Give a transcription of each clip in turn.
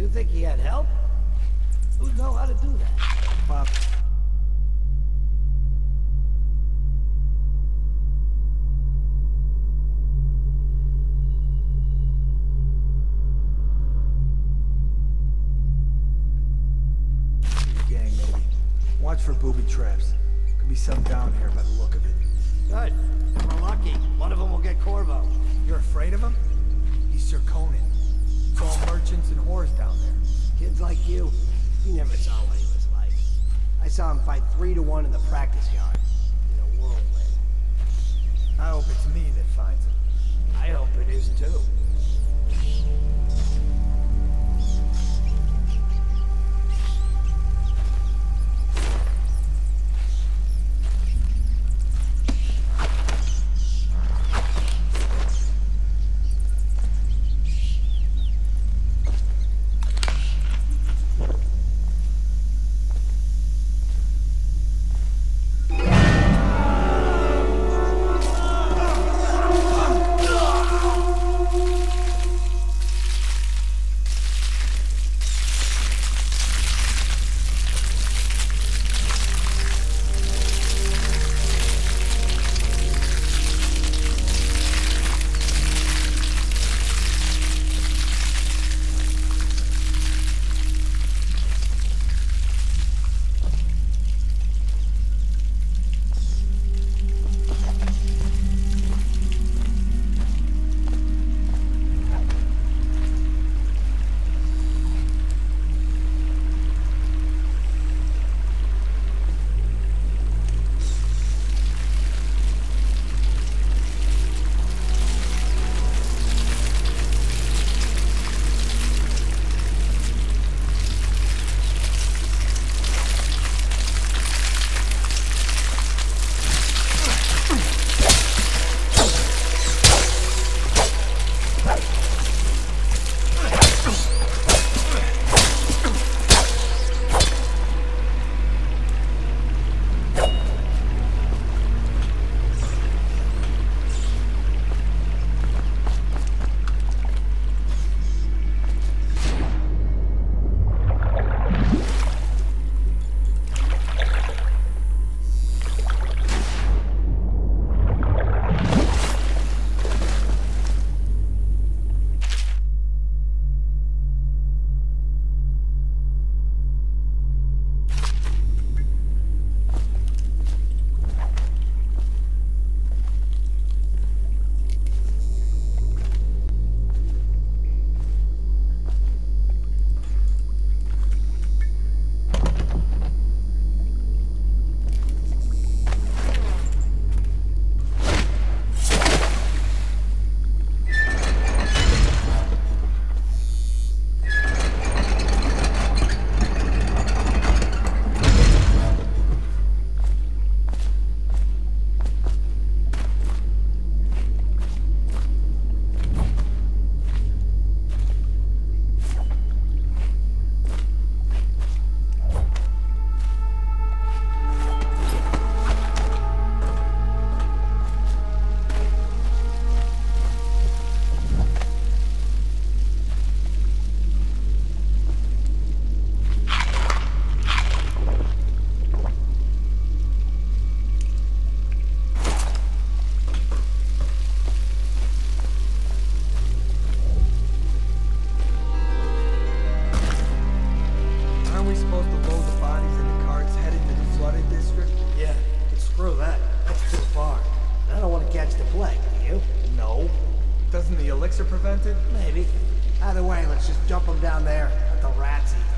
You think he had help? Who'd know how to do that? Your gang, maybe. Watch for booby traps. Could be some down here by the look of it. Good. We're lucky. One of them will get Corvo. You're afraid of him? He's Sir Conan. It's all merchants and whores down there. Kids like you, you never saw what he was like. I saw him fight three to one in the practice yard. In a whirlwind. I hope it's me that finds him. Isn't the elixir prevented? Maybe. Either way, let's just dump them down there at the Ratsy.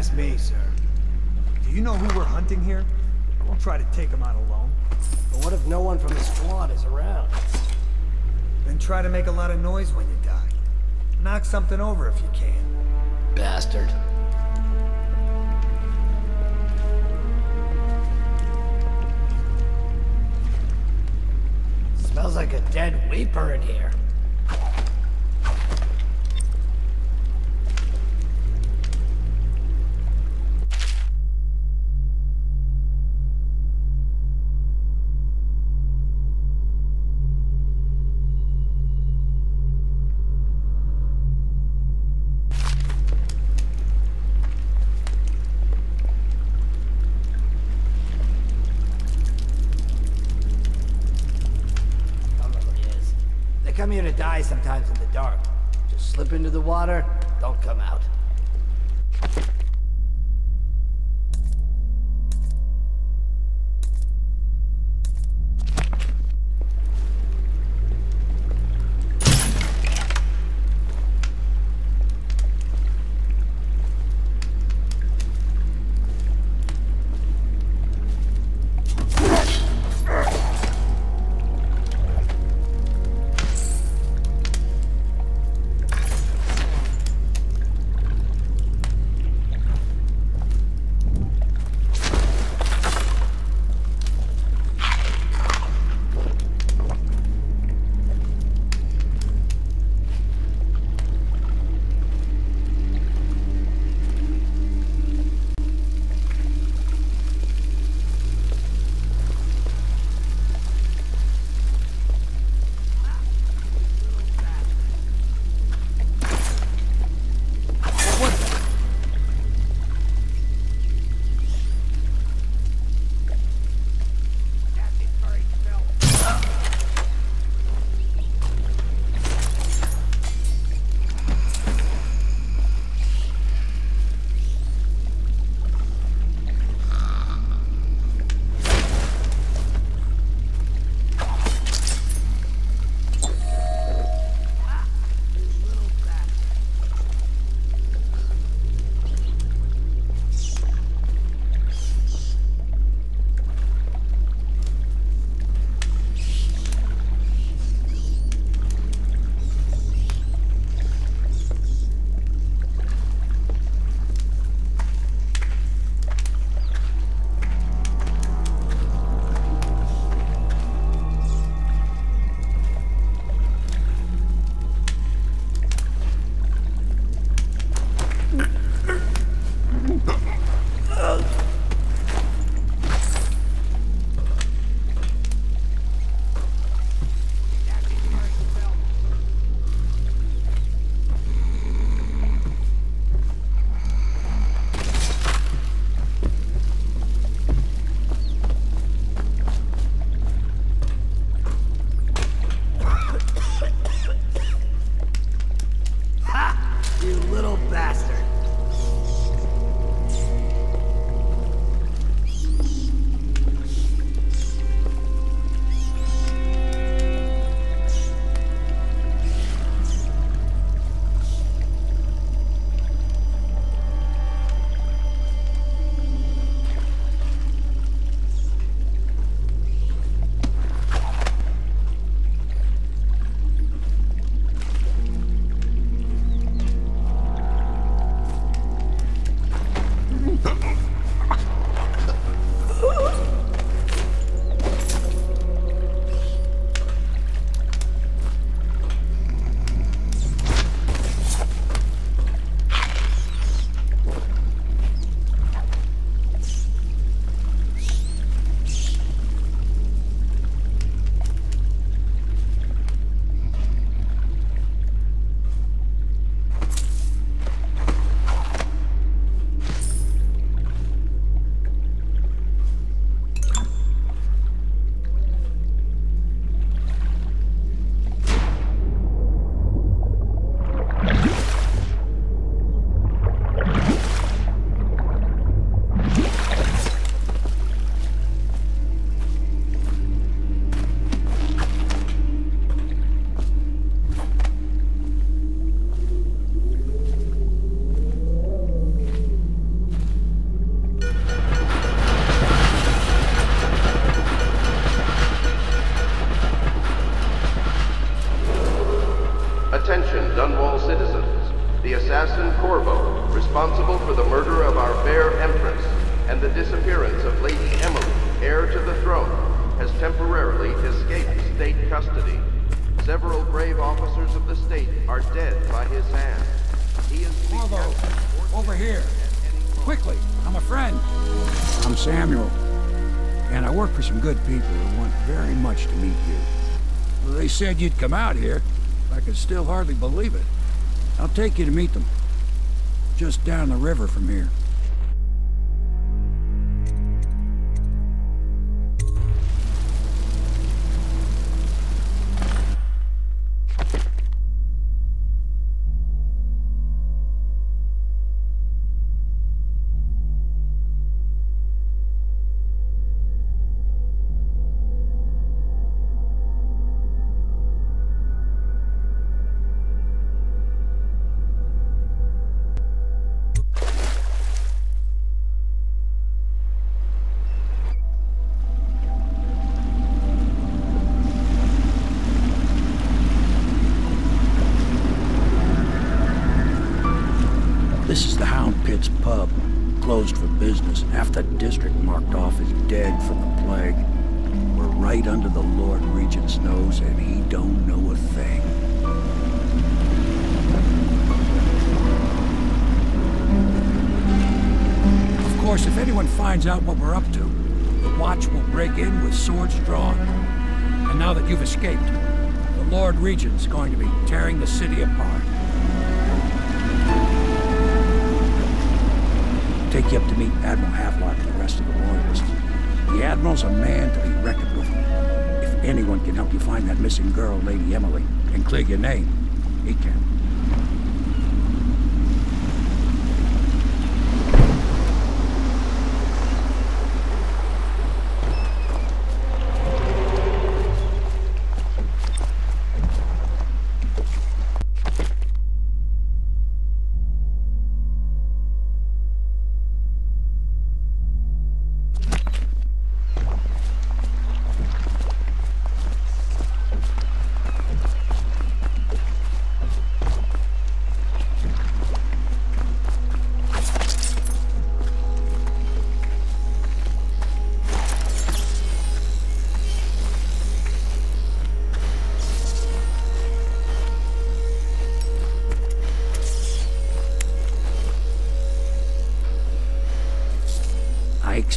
Won't me, sir. Do you know who we're hunting here? I won't try to take him out alone. But what if no one from the squad is around? Then try to make a lot of noise when you die. Knock something over if you can. Bastard. Smells like a dead weeper in here. Come here to die sometimes in the dark. Just slip into the water, don't come out. Some good people who want very much to meet you. They said you'd come out here. I could still hardly believe it. I'll take you to meet them. Just down the river from here. Closed for business. Half the district marked off as dead from the plague. We're right under the Lord Regent's nose, and he don't know a thing. Of course, if anyone finds out what we're up to, the Watch will break in with swords drawn. And now that you've escaped, the Lord Regent's going to be tearing the city apart. Take you up to meet Admiral Havelock and the rest of the Loyalists. The Admiral's a man to be reckoned with. If anyone can help you find that missing girl, Lady Emily, and clear your name, he can.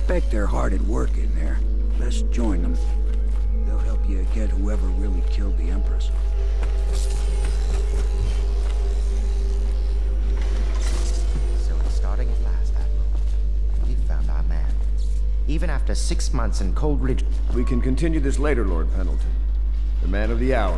I expect they're hard at work in there. Let's join them. They'll help you get whoever really killed the Empress. So it's starting at last, Admiral. We've found our man. Even after six months in Coldridge, We can continue this later, Lord Pendleton. The man of the hour